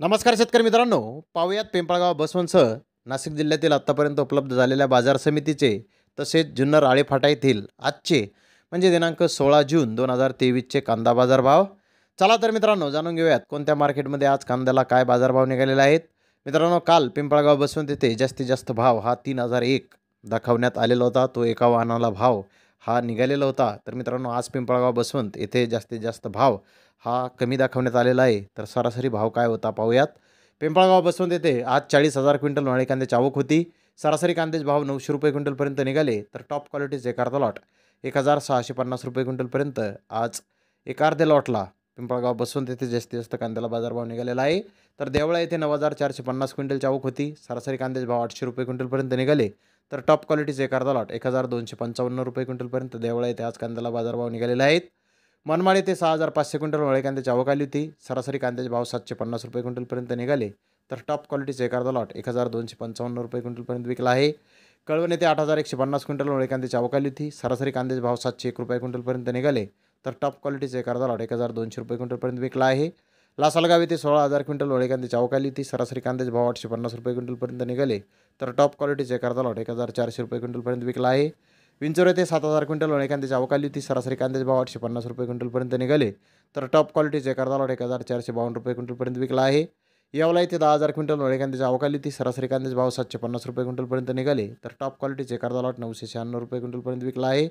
नमस्कार शेतकरी मित्रांनो. पाहुयात पिंपळगाव बसवंतसह नाशिक जिल्ह्यातील आत्तापर्यंत उपलब्ध झालेल्या बाजार समितीचे तसेच जुन्नर आळेफाटा येथील आजचे म्हणजे दिनांक सोळा जून दोन हजार तेवीसचे कांदा बाजार भाव चला तर मित्रांनो जाणून घेऊयात कोणत्या मार्केटमध्ये आज कांद्याला काय बाजारभाव निघालेले आहेत. मित्रांनो काल पिंपळगाव बसवंत येथे जास्तीत जास्त भाव हा तीन हजार एक दाखवण्यात आलेला होता. तो एका वाहनाला भाव हा निघालेला होता. तर मित्रांनो आज पिंपळगाव बसवंत येथे जास्तीत जास्त भाव हा कमी दाखवण्यात आलेला आहे. तर सरासरी भाव काय होता पाहूयात. पिंपळगाव बसवंत येथे आज चाळीस हजार क्विंटल उन्हाळी कांद्याची आवक होती. सरासरी कांद्याचे भाव नऊशे रुपये क्विंटलपर्यंत निघाले. तर टॉप क्वालिटीचे एक अर्धा लॉट एक हजार सहाशे पन्नास रुपये क्विंटलपर्यंत आज एक अर्ध्या लॉटला पिंपळगाव बसवंत येथे जास्तीत जास्त कांद्याला बाजारभाव निघालेला आहे. तर देवळा येथे नऊ हजार चारशे पन्नास क्विंटलची आवक होती. सरासरी कांद्याचे भाव आठशे रुपये क्विंटलपर्यंत निघाले. तर टॉप क्वालिटीचे एक अर्धा लॉट एक हजार दोनशे पंचावन्न रुपये क्विंटलपर्यंत देवळा येथे आज कांद्याला बाजारभाव निघालेले आहेत. मनमाड येथे सहा हजार पाचशे क्विंटल वळे कांद्याची आवक आली होती. सरासरी कांद्याचे भाव सातशे पन्नास रुपये क्विंटलपर्यंत निघाले. तर टॉप क्वालिटीचे एक अर्धा लॉट एक हजार दोनशे पंचावन्न रुपये क्विंटलपर्यंत विकला आहे. कळवण येथे आठ हजार एकशे पन्नास क्विंटल वळे कांद्याची आवक आली होती. सरासरी कांद्याचे भाव सातशे एक रुपये क्विंटलपर्यंत निघाले. तर टॉप क्वालिटीचे एक अर्धा लॉट एक हजार दोनशे रुपये क्विंटलपर्यंत विकला आहे. लासलगाव येथे सोळा हजार क्विंटल वळे कांद्याची आवक होती सरासरी कांद्याचे भाव आठशे पन्नास रुपये क्विंटलपर्यंत निघाले. तर टॉप क्वालिटीचे एक अर्धा लॉट एक हजार चारशे रुपये क्विंटलपर्यंत विकला आहे. विंचोर येथे सात हजार क्विंटल वळे कांद्याची आवक होती सरासरी कांद्याचे भाव आठशे पन्नास रुपये क्विंटलपर्यंत निघाले. तर टॉप क्वालिटीचे एक लॉट एक हजार चारशे बावन्न रुपये क्विंटलपर्यंत विकला आहे. यावला येथे दहा हजार क्विंटल वळे कांद्याची आवक होती सरासरी कांद्याचे भाव सातशे पन्नास रुपये क्विंटलपर्यंत निघाले. तर टॉप क्वालिटीचे एक लॉट नऊशे शहाण्णव रुपये क्विंटलपर्यंत विकला आहे.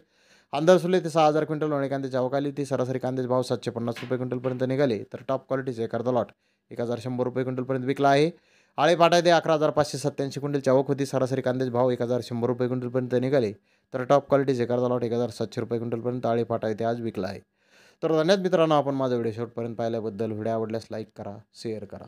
आंधरसुल ते सहा हजार क्विंटल आणि कांद्याची आवक आली सरासरी कांद्याचे भाव सातशे पन्नास रुपये क्विंटलपर्यंत निघाले तर टॉप क्वालिटीचे एक अर्धा लॉट एक हजार शंभर रुपये क्विंटलपर्यंत विकला आहे. आळेपाटा ते अकरा हजार पाचशे सत्त्याऐंशी क्विंटलची आवक होती सरासरी कांद्याचे भाव एक हजार शंभर रुपये क्विंटलपर्यंत निघाले तर टॉप क्वालिटीचे एक अर्धा लॉट एक हजार सातशे रुपये क्विंटलपर्यंत आळेपाटा येथे आज विकला आहे. तर धन्यवाद मित्रांनो आपण माझा व्हिडिओ शेवटपर्यंत पाहिल्याबद्दल व्हिडिओ आवडल्यास लाईक करा शेअर करा.